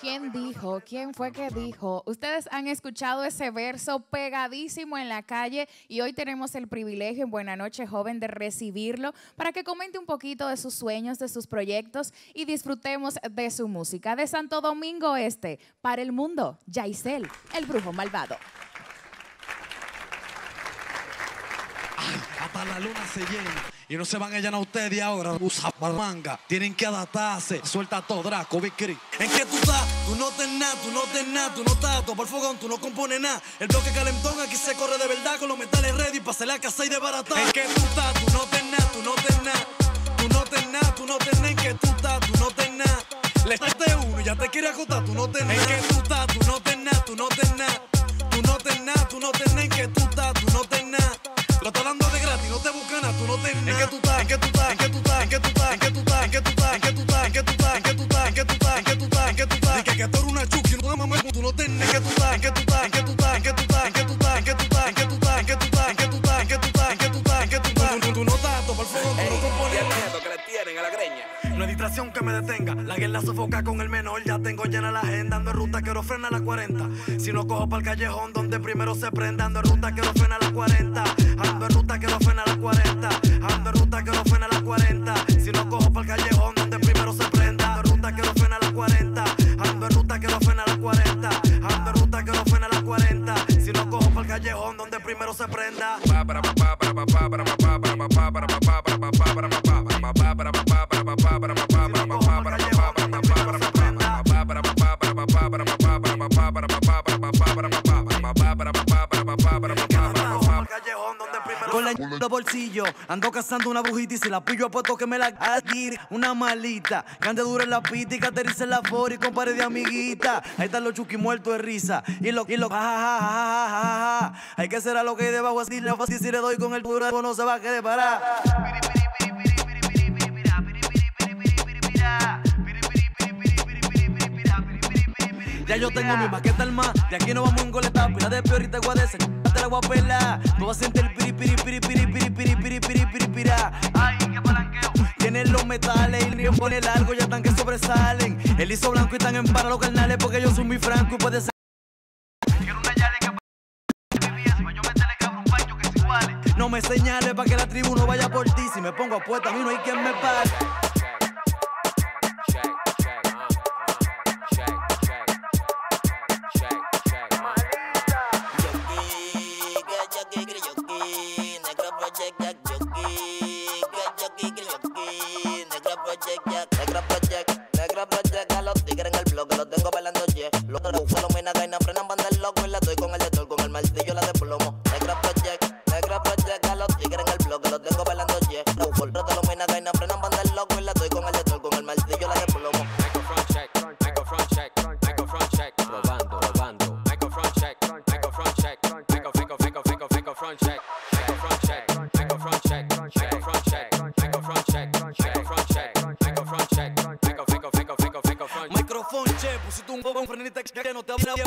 ¿Quién dijo? ¿Quién fue que dijo? Ustedes han escuchado ese verso pegadísimo en la calle y hoy tenemos el privilegio en Buena Noche Joven de recibirlo para que comente un poquito de sus sueños, de sus proyectos y disfrutemos de su música. De Santo Domingo Este, para el mundo, Yaisel, el brujo malvado. Hasta la se llena. Y no se van a llenar ustedes ahora. Usa manga. Tienen que adaptarse. Suelta todo, Draco, Crit. ¿En qué tú estás? Tú no tenés nada, tú no tenés nada, tú no estás por el fogón, tú no compones nada. El bloque calentón aquí se corre de verdad con los metales ready para hacer la casa y de barata. ¿En qué tú estás? Tú no tenés nada, tú no tenés nada. Tú no tenés nada, tú no tenés en qué tú estás, tú no tenés nada. Le estás uno y ya te quiere acotar, tú no tenés nada. ¿En qué tú estás? Tú no Ando en ruta, quiero frenar a las 40. Si no cojo para el callejón donde primero se prenda. Ando en ruta, quiero frenar a las 40. Ando en ruta, quiero frenar a las 40. Ando en ruta, quiero frenar a las 40. Si no cojo para el callejón donde primero se prenda. Ando en ruta, quiero frenar a las 40. Ando en ruta, quiero frenar a las 40. Ando en ruta, quiero frenar a las 40. Si no cojo para el callejón donde primero se prenda. Con la los bolsillos, ando cazando una brujita y si la pillo apuesto que me la adquiere una malita. Que ande dura en la pita y aterrice en la for y con pared de amiguita. Ahí están los chuki muertos de risa. Y lo, y lo, ja, ja, ja, ja, ja, ja. Hay que ser a lo que hay debajo así, fácil si le doy con el duro, no se va a querer parar. Ya yo tengo mi maqueta al más, de aquí no vamos a engoletar, pila de peor y te decir, te la voy a pelar. No vas a sentir piri piri piri piri piri piri piri piri piri. Ay, qué palanqueo. Tienen los metales y el pone largo, ya están que sobresalen. El liso blanco y están en para los carnales porque yo soy muy franco y puede ser. No me señales para que la tribu no vaya por ti. Si me pongo a puesta, a mí no hay quien me pare. take that juggy.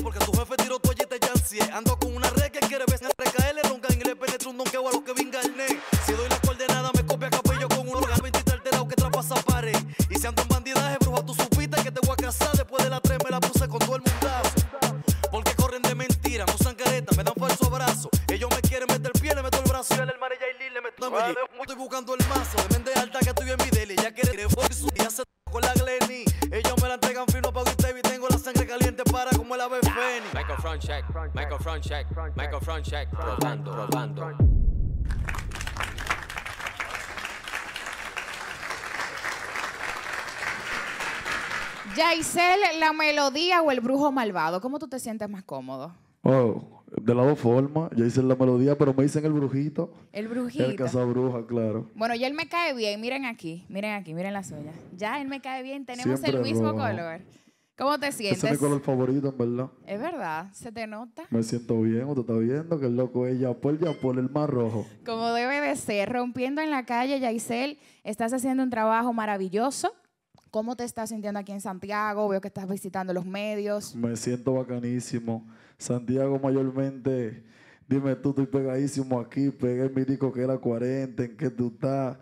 Porque tu jefe tiró tu y te. Ando con una red que quiere ver recaerle, ronca le penetra un donqueo a lo que venga Microphone check, microphone check, microphone check, probando, probando. Yaisel, la melodía o el brujo malvado, ¿cómo tú te sientes más cómodo? Oh, de las dos formas. Ya hice la melodía, pero me dicen el brujito. El brujito. El cazabruja, claro. Bueno, ya él me cae bien. Miren aquí, miren aquí, miren la suya. Ya él me cae bien. Tenemos Siempre el mismo rojo. color. ¿Cómo te Ese es sientes? mi color favorito, en verdad. Es verdad, se te nota. Me siento bien. Usted está viendo que el loco es Yapol, Yapol, el más rojo. Como debe de ser, rompiendo en la calle, Yaisel, estás haciendo un trabajo maravilloso. ¿Cómo te estás sintiendo aquí en Santiago? Veo que estás visitando los medios. Me siento bacanísimo. Santiago mayormente, dime tú, estoy pegadísimo aquí. Pegué mi disco que era 40, ¿en qué tú estás?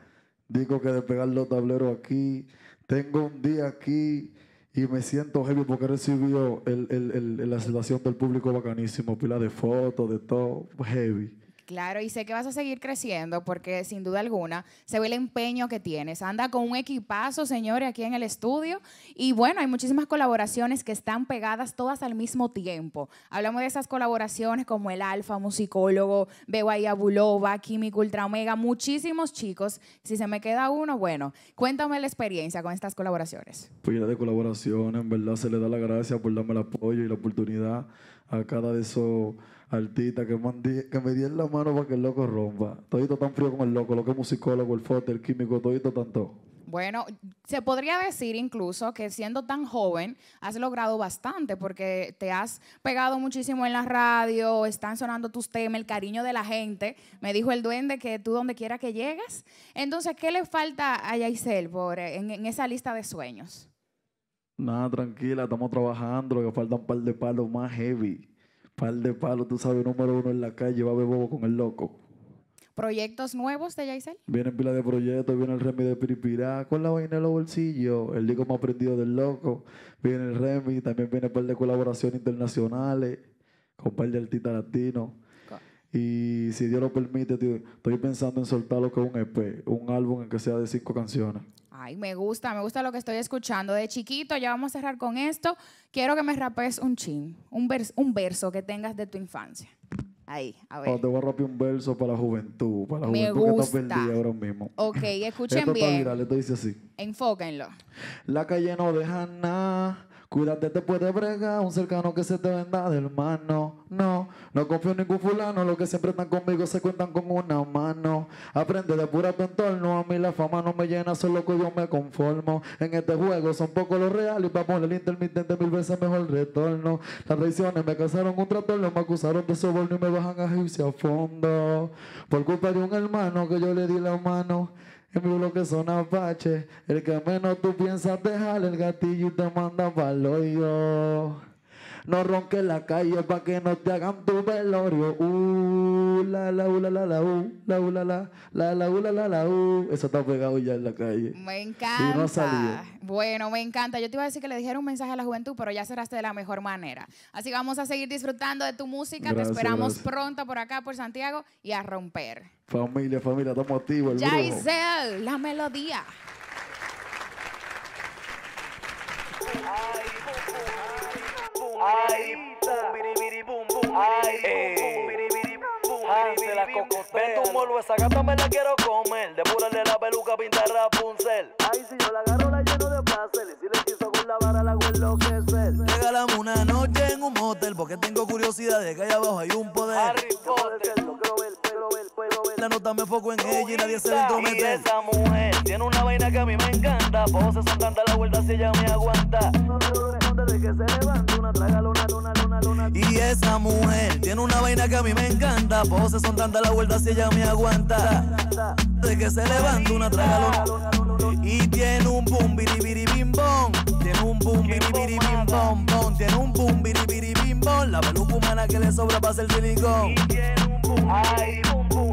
Digo que de pegar los tableros aquí. Tengo un día aquí y me siento heavy porque he recibido el, el- el- la aceptación del público bacanísimo, pila de fotos, de todo, heavy. Claro, y sé que vas a seguir creciendo porque sin duda alguna se ve el empeño que tienes. Anda con un equipazo, señores, aquí en el estudio. Y bueno, hay muchísimas colaboraciones que están pegadas todas al mismo tiempo. Hablamos de esas colaboraciones como el Alfa, Musicólogo, Veo Bulova, Químico Ultra Omega, muchísimos chicos. Si se me queda uno, bueno, cuéntame la experiencia con estas colaboraciones. Pila de colaboración, en verdad se le da la gracia por darme el apoyo y la oportunidad a cada de esos artistas que, mandi- que me dieron la mano para que el loco rompa. Todito tan frío como el loco, lo que es musicólogo, el foto, el químico, todito tanto. Bueno, se podría decir incluso que siendo tan joven has logrado bastante porque te has pegado muchísimo en la radio, están sonando tus temas, el cariño de la gente. Me dijo el duende que tú donde quiera que llegues. Entonces, ¿qué le falta a Yaisel por, eh, en, en esa lista de sueños? Nada, tranquila, estamos trabajando, lo que falta un par de palos más heavy. Par de palos, tú sabes, número uno en la calle, va a bobo con el loco. ¿Proyectos nuevos de Yaisel? Vienen pila de proyectos, viene el Remy de Piripirá con la vaina en los bolsillos, el disco más aprendido del loco. Viene el Remy, también viene un par de colaboraciones internacionales con un par de artistas latinos. Y si Dios lo permite, estoy pensando en soltar lo que es un EP, un álbum en que sea de cinco canciones. Ay, me gusta, me gusta lo que estoy escuchando. De chiquito, ya vamos a cerrar con esto. Quiero que me rapes un chin, un, vers- un verso que tengas de tu infancia. Ahí, a ver. Oh, te voy a rapear un verso para la juventud, para la Me juventud que está perdida ahora mismo. Ok, escuchen Esto está bien. viral, esto dice así. Enfóquenlo. La calle no deja nada. Cuídate, te puede bregar un cercano que se te venda del mano. No, no confío en ningún fulano. Los que siempre están conmigo se cuentan con una mano. Aprende de pura tu entorno. A mí la fama no me llena, solo que yo me conformo. En este juego son pocos los reales. Y poner el intermitente mil veces mejor retorno. Las traiciones me causaron un trastorno. Me acusaron de soborno y me bajan a juicio a fondo. Por culpa de un hermano que yo le di la mano. En mi bloque son apache, el que menos tú piensas dejar el gatillo y te manda pa'l hoyo. No ronques la calle pa' que no te hagan tu velorio. Uh, la la uh, la la la uh, la uh, la la la la uh, la la la uh. Eso está pegado ya en la calle. Me Y encanta. no salió. Bueno, me encanta. Yo te iba a decir que le dijera un mensaje a la juventud, pero ya cerraste de la mejor manera. Así que vamos a seguir disfrutando de tu música. Gracias, te esperamos gracias. pronto por acá, por Santiago, y a romper. Familia, familia, estamos activos. El brujo. Yaisel, la melodía. Ay, bum, biri, biri, bum, bum, ay, bum, biri, biri, bum, biri, biri, bum. Ven tu molo, esa gata me la quiero comer. Depúrale la peluca, pinta Rapunzel. Ay, si yo la agarro, la lleno de pastel. Y si le quiso con la vara, la hago enloquecer. Regálame una noche en un motel porque tengo curiosidad de que allá abajo hay un poder. Harry Potter. Quiero ver, quiero ver, quiero ver. La nota me foco en ella y nadie se le Y esa mujer tiene una vaina que a mí me encanta. Poses son tantas la vuelta si ella me aguanta. No quiero responder de que se levanta una traga luna, luna, luna, luna. Y esa mujer tiene una vaina que a mí me encanta. Poses son tantas la vuelta si ella me aguanta. De que se levanta una traga Y tiene un boom, biri, biri, bim, bom. Tiene un boom, biri, biri, bim, bom, bom. Tiene un boom, biri, biri, bim, bom. La peluca humana que le sobra para hacer silicón. tiene un boom, ay, bum, bum,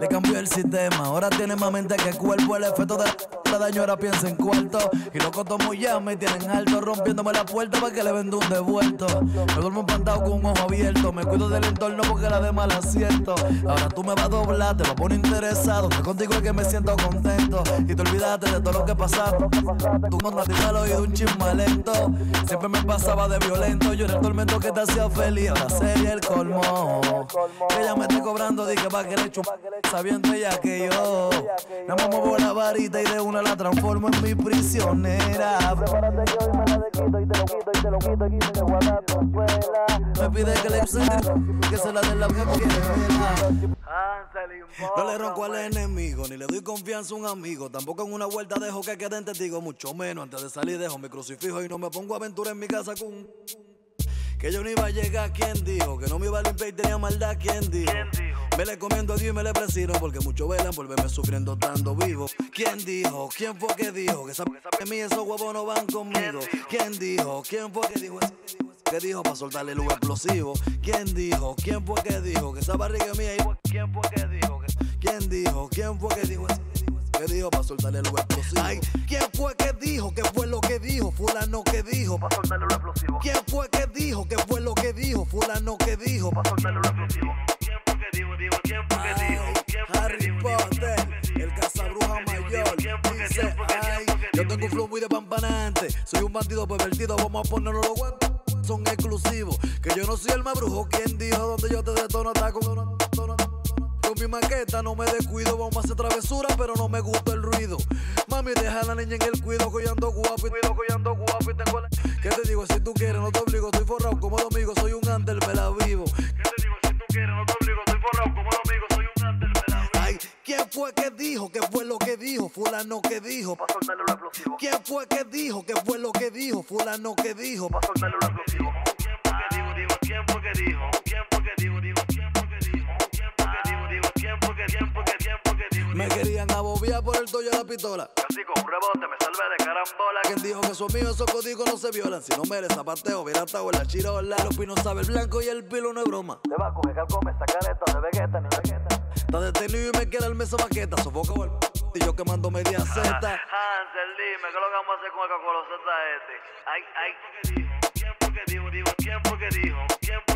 Le cambió el sistema, ahora tiene más mente que cuerpo. El efecto de la daño ahora piensa en cuarto. Y los cotos muy ya me tienen alto, rompiéndome la puerta para que le venda un devuelto. Me duermo empantado con un ojo abierto. Me cuido del entorno porque la de mal acierto. Ahora tú me vas a doblar, te a poner interesado. Que contigo es que me siento contento. Y te olvidaste de todo lo que pasaron. Tú mandaste al oído un chisme lento. Siempre me pasaba de violento. Yo era el tormento que te hacía feliz. Ahora sería el colmo. Ella me esté cobrando, dije pa' que le ella que yo. Nada más muevo la varita y de una la transformo en mi prisionera. Prepárate que hoy me la de quito y te lo quito y te lo quito y te voy a dar tu suela. Me pide que le que se la dé la que No le ronco al enemigo, ni le doy confianza a un amigo. Tampoco en una vuelta dejo que queden testigos, mucho menos. Antes de salir dejo mi crucifijo y no me pongo aventura en mi casa con. Que yo no iba a llegar, ¿quién dijo? Que no me iba a limpiar y tenía maldad, ¿quién dijo? ¿Quién dijo? Me le comiendo a Dios y me le presino porque muchos velan por verme sufriendo estando vivo. ¿Quién dijo? ¿Quién fue que dijo? Que esa de mí esos huevos no van conmigo. ¿Quién dijo? ¿Quién fue que dijo? ¿Qué dijo para soltarle luz explosivo? ¿Quién dijo? ¿Quién fue que dijo? Que esa barriga mía ¿Quién fue que dijo? ¿Quién dijo? ¿Quién fue que dijo? ¿Qué dijo para soltarle luz explosivo? Ay, ¿quién fue que dijo? ¿Qué fue lo que dijo? Fulano que dijo. Pa' soltarle lo explosivo. ¿Quién fue que dijo? ¿Qué fue lo que dijo? Fulano que dijo. Pa' soltarle lo explosivo. ¿Quién fue que dijo? Dijo, ¿quién fue que dijo? ¿Quién fue que Harry ¿quién Potter, que el cazabruja mayor, ¿Quién que dice? ¿Quién ay, que yo tengo un flow muy de pampanante, soy un bandido pervertido, vamos a ponerlo los guantes, son exclusivos, que yo no soy el más brujo, quien dijo donde yo te detono, está con mi maqueta no me descuido, vamos a hacer travesuras, pero no me gusta el ruido. Mami, deja a la niña en el cuido, que yo ando guapo y Cuido que tengo la... ¿Qué te digo? Si tú quieres, no te obligo, estoy forrado como domingo, soy un under, me la vivo. ¿Qué te digo? Si tú quieres, no te obligo. Estoy forrado como amigo, soy un antes, me la Ay, ¿quién fue que dijo? ¿Qué fue lo que dijo? Fulano que dijo. Pa' soltarle lo explosivo. ¿Quién fue que dijo? ¿Qué fue lo que dijo? Fulano que dijo. Pa' soltarle lo explosivo. ¿Quién fue que dijo? ¿quién fue que dijo? ¿Quién fue que dijo? Me querían abobiar por el toyo de la pistola. Casi con un rebote me salvé de carambola. ¿Quién dijo que son míos esos códigos no se violan? Si no me les zapateo, hubiera estado en la chirola. Los pinos sabe el blanco y el pilo no es broma. Te va a coger calcome, esa careta de Vegeta ni Vegeta. Está detenido y me queda el mesa maqueta. Sofoca el y yo quemando media Z. Hansel, dime, ¿qué lo que vamos a hacer con el cacoloceta este? Ay, ay, ¿quién fue que dijo? ¿Quién fue que dijo? ¿quién fue que dijo? ¿Quién fue